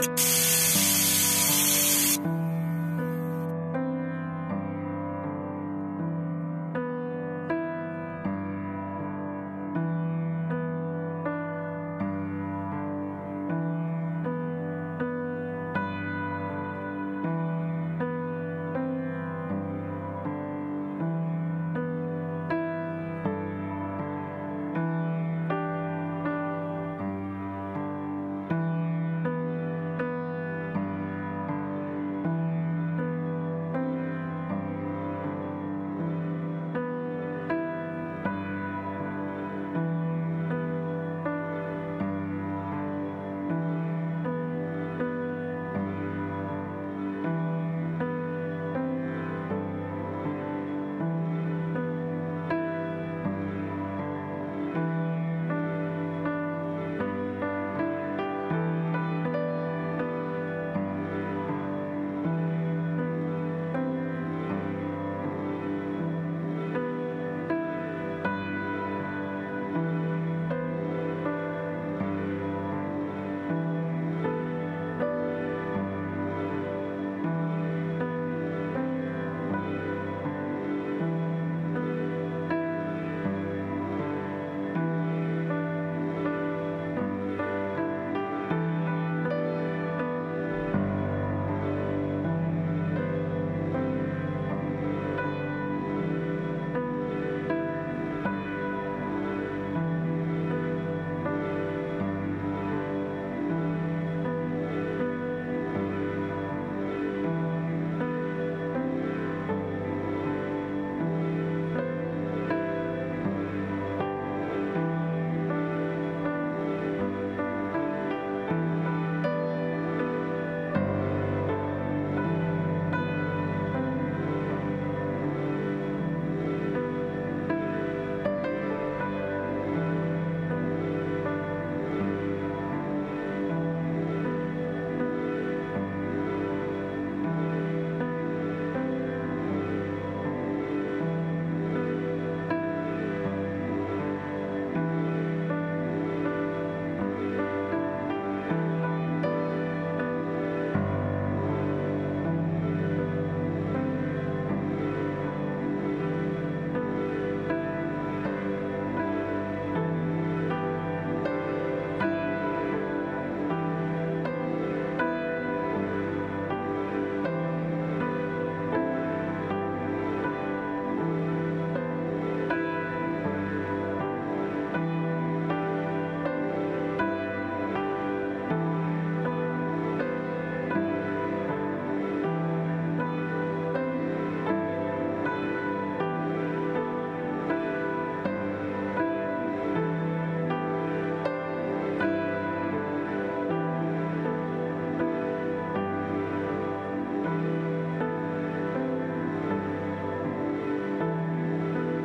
you